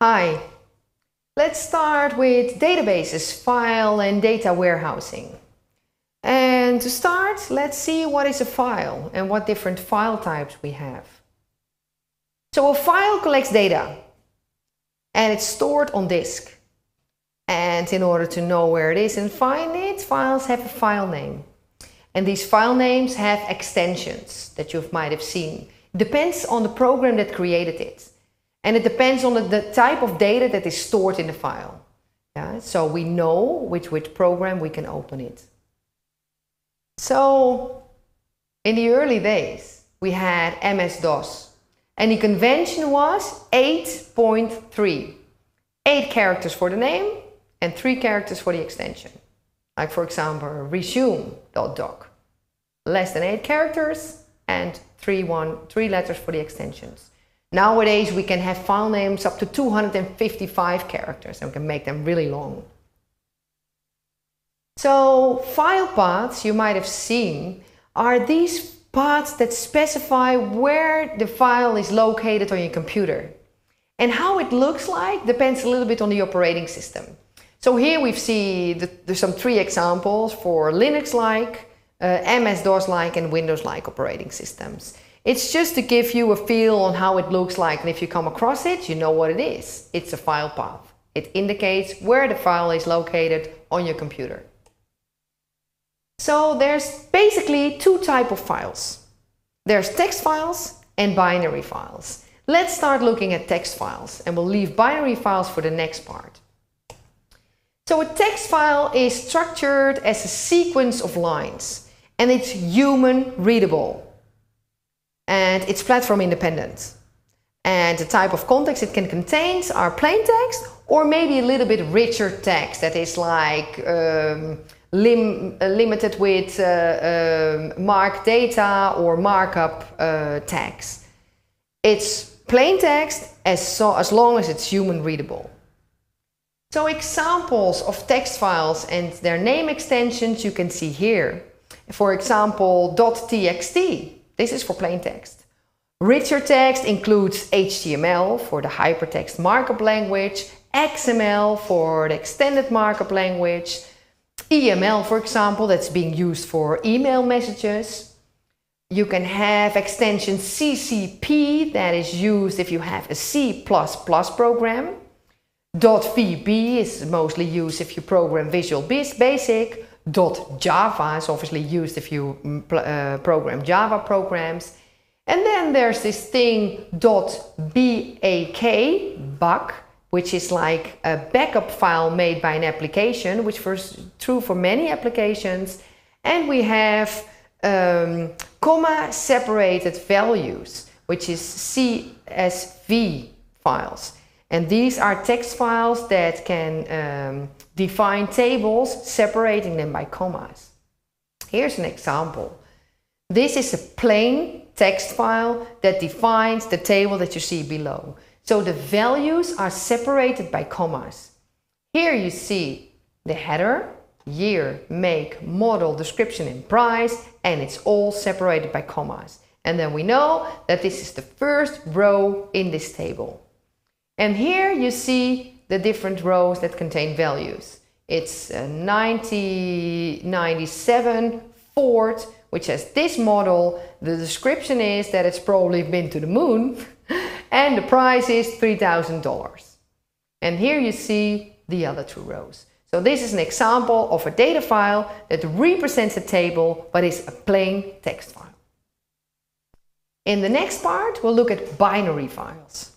Hi, let's start with databases, file and data warehousing. And to start, let's see what is a file and what different file types we have. So a file collects data and it's stored on disk. And in order to know where it is and find it, files have a file name. And these file names have extensions that you might have seen. Depends on the program that created it. And it depends on the, the, type of data that is stored in the file. Yeah? So we know which, which program we can open it. So in the early days, we had MS-DOS. And the convention was 8.3. Eight characters for the name and three characters for the extension. Like for example, resume.doc. Less than eight characters and three, one, three letters for the extensions. Nowadays, we can have file names up to 255 characters and we can make them really long. So file paths you might have seen are these paths that specify where the file is located on your computer. And how it looks like depends a little bit on the operating system. So here we see the, there's some three examples for Linux-like, uh, MS-DOS-like and Windows-like operating systems. It's just to give you a feel on how it looks like and if you come across it, you know what it is. It's a file path. It indicates where the file is located on your computer. So there's basically two type of files. There's text files and binary files. Let's start looking at text files and we'll leave binary files for the next part. So a text file is structured as a sequence of lines and it's human readable and it's platform independent. And the type of context it can contain are plain text or maybe a little bit richer text that is like um, lim uh, limited with uh, um, mark data or markup uh, tags. It's plain text as, so, as long as it's human readable. So examples of text files and their name extensions you can see here. For example, .txt, this is for plain text. Richer text includes HTML for the hypertext markup language, XML for the extended markup language, EML, for example, that's being used for email messages. You can have extension CCP that is used if you have a C++ program. .VB is mostly used if you program Visual Basic. .java is obviously used if you mm, uh, program Java programs. And then there's this thing dot .bak, bug, which is like a backup file made by an application, which is true for many applications. And we have um, comma separated values, which is CSV files. And these are text files that can um, define tables, separating them by commas. Here's an example. This is a plain text file that defines the table that you see below. So the values are separated by commas. Here you see the header, year, make, model, description and price, and it's all separated by commas. And then we know that this is the first row in this table. And here you see the different rows that contain values. It's uh, 90, 97, Ford, which has this model. The description is that it's probably been to the moon. and the price is $3,000. And here you see the other two rows. So this is an example of a data file that represents a table but is a plain text file. In the next part we'll look at binary files.